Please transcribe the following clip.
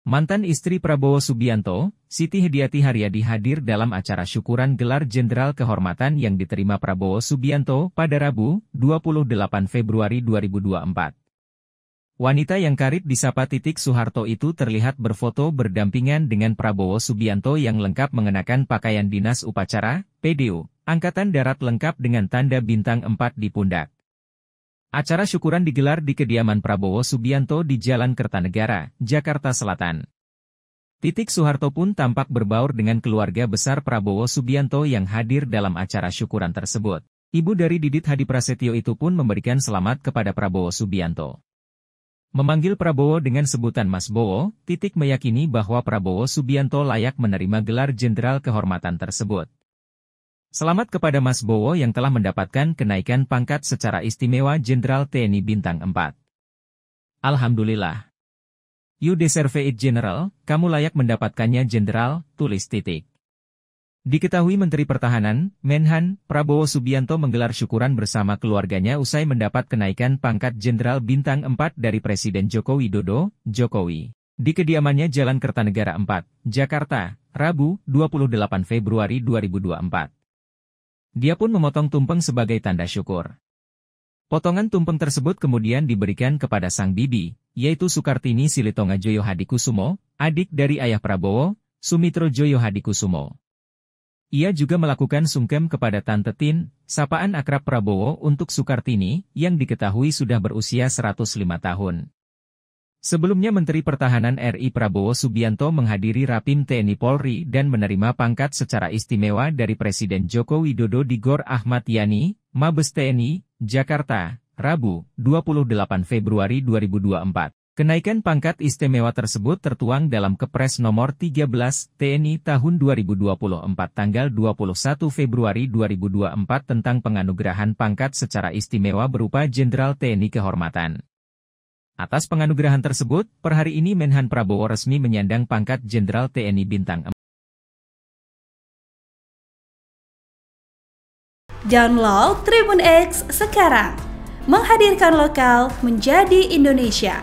Mantan istri Prabowo Subianto, Siti Hediati Haryadi hadir dalam acara syukuran gelar Jenderal Kehormatan yang diterima Prabowo Subianto pada Rabu, 28 Februari 2024. Wanita yang karib disapa Titik Soeharto itu terlihat berfoto berdampingan dengan Prabowo Subianto yang lengkap mengenakan pakaian dinas upacara, PDU, Angkatan Darat lengkap dengan tanda bintang 4 di pundak. Acara syukuran digelar di kediaman Prabowo Subianto di Jalan Kertanegara, Jakarta Selatan. Titik Soeharto pun tampak berbaur dengan keluarga besar Prabowo Subianto yang hadir dalam acara syukuran tersebut. Ibu dari Didit Hadi Prasetyo itu pun memberikan selamat kepada Prabowo Subianto. Memanggil Prabowo dengan sebutan Mas Bowo, Titik meyakini bahwa Prabowo Subianto layak menerima gelar jenderal kehormatan tersebut. Selamat kepada Mas Bowo yang telah mendapatkan kenaikan pangkat secara istimewa Jenderal TNI Bintang 4. Alhamdulillah. You deserve it General, kamu layak mendapatkannya Jenderal, tulis titik. Diketahui Menteri Pertahanan, Menhan, Prabowo Subianto menggelar syukuran bersama keluarganya usai mendapat kenaikan pangkat Jenderal Bintang 4 dari Presiden Joko Widodo, Jokowi. Di kediamannya Jalan Kertanegara 4, Jakarta, Rabu, 28 Februari 2024. Dia pun memotong tumpeng sebagai tanda syukur. Potongan tumpeng tersebut kemudian diberikan kepada sang bibi, yaitu Sukartini Silitonga Joyo Hadikusumo, adik dari ayah Prabowo, Sumitro Joyo Hadikusumo. Ia juga melakukan sungkem kepada Tante Tin, sapaan akrab Prabowo untuk Sukartini, yang diketahui sudah berusia 105 tahun. Sebelumnya Menteri Pertahanan RI Prabowo Subianto menghadiri Rapim TNI Polri dan menerima pangkat secara istimewa dari Presiden Joko Widodo di Gor Ahmad Yani, Mabes TNI, Jakarta, Rabu, 28 Februari 2024. Kenaikan pangkat istimewa tersebut tertuang dalam Kepres nomor 13 TNI tahun 2024 tanggal 21 Februari 2024 tentang penganugerahan pangkat secara istimewa berupa Jenderal TNI Kehormatan. Atas penganugerahan tersebut, per hari ini Menhan Prabowo resmi menyandang pangkat Jenderal TNI Bintang 4. Download Tribun X sekarang, menghadirkan lokal menjadi Indonesia.